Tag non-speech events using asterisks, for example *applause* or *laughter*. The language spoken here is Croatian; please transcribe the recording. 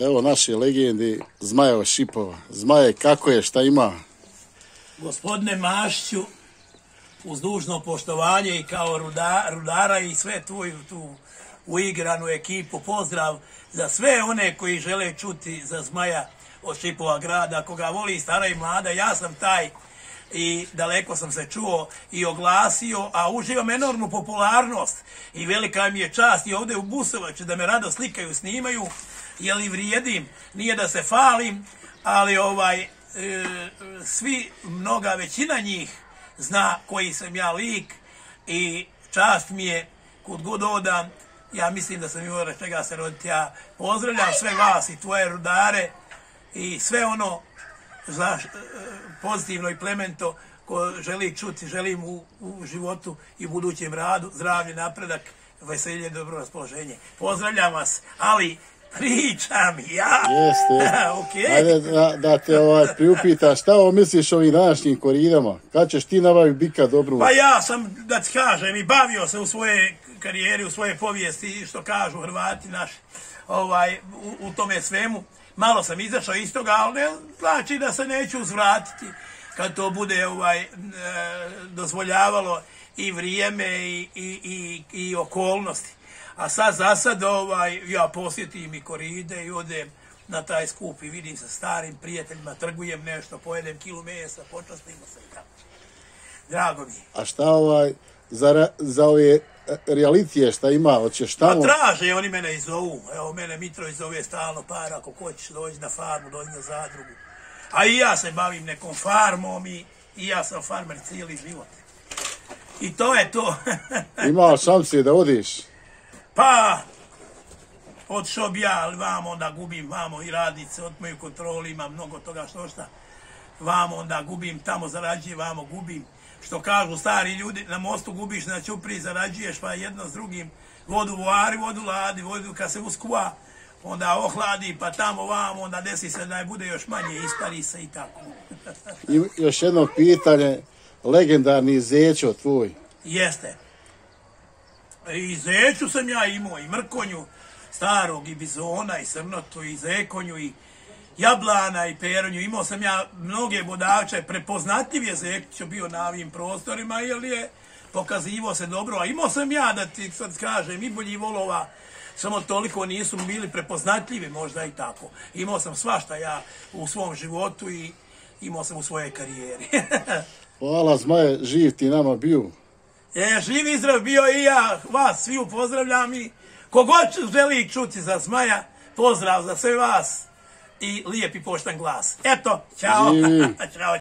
Evo naše legendi Zmajeva Šipova. Zmaje, kako je, šta ima? Gospodine Mašću, uz dužno poštovanje i kao rudara i sve tvoju tu uigranu ekipu, pozdrav za sve one koji žele čuti za Zmaja od Šipova grada, koga voli stara i mlada, ja sam taj i daleko sam se čuo i oglasio, a uživam enormnu popularnost. I velika mi je čast i ovdje u Busovaću da me rado slikaju, snimaju, jer li vrijedim, nije da se falim, ali ovaj, e, svi, mnoga većina njih zna koji sam ja lik i čast mi je kud god odam, ja mislim da sam imao čega se roditi, ja pozdravljam sve vas i tvoje rudare i sve ono za, e, pozitivno i plemento ko želi čuti, želim u, u životu i budućem radu, zdravlje, napredak, veselje, dobro raspoloženje. Pozdravljam vas, ali pričam ja. Jeste, *laughs* okay. Ajde da, da te ovaj, priupita, šta ovo misliš o ovim današnjim koridama? Kad ćeš ti nabaviti bika dobru? Pa ja sam, da ti kažem, i bavio se u svoje karijeri, u svoje povijesti, što kažu Hrvati naši, ovaj, u, u tome svemu malo sam izašao iz toga, ali ne znači da se neću uzvratiti kad to bude ovaj e, dozvoljavalo i vrijeme i, i, i, i okolnosti. A sad za sad ovaj, ja posjetim i koride i odem na taj skup i vidim se starim prijateljima, trgujem nešto, pojedem kilu mesa, počastimo se i tako. Drago mi. A šta ovaj, za, za ove realitije šta ima, hoćeš tamo? Pa traže, oni mene i zovu. Evo, mene Mitrović zove stalno para, ako hoćeš doći na farmu, dođi na zadrugu. A i ja se bavim nekom farmom i, i ja sam farmer cijeli život. I to je to. *laughs* Ima šanse da odiš? Pa, odšao bi ja, ali vamo onda gubim, vamo i radice, od moju kontrolu ima mnogo toga što šta. Vamo onda gubim, tamo zarađujem, vamo gubim što kažu stari ljudi, na mostu gubiš na čupri, zarađuješ pa jedno s drugim, vodu voari, vodu ladi, vodu kad se uskuva, onda ohladi, pa tamo vamo, onda desi se da bude još manje, ispari se i tako. I još jedno pitanje, legendarni Zećo tvoj. Jeste. I Zeću sam ja imao, i Mrkonju, starog, i Bizona, i Srnotu, i Zekonju, i Jablana i Peronju. Imao sam ja mnoge bodače, prepoznatljiv je Zekić bio na ovim prostorima, jer je pokazivo se dobro. A imao sam ja, da ti sad kažem, i bolji volova, samo toliko nisu bili prepoznatljivi, možda i tako. Imao sam svašta ja u svom životu i imao sam u svojoj karijeri. *laughs* Hvala, Zmaje, živ ti nama bio. E, živ i zdrav bio i ja, vas svi pozdravljam i kogod želi čuti za Zmaja, pozdrav za sve vas i lijepi poštan glas. Eto, čao. čao. *laughs*